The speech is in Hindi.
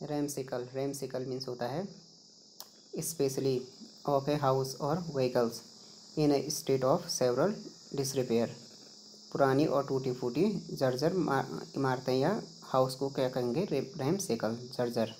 रैमसिकल रैमसिकल मीन्स होता है स्पेशली ऑफ़ ए हाउस और vehicles in a state of several disrepair पुरानी और टूटी फूटी जर्जर इमारतें या हाउस को क्या कहेंगे? रैम सेकल जर्जर।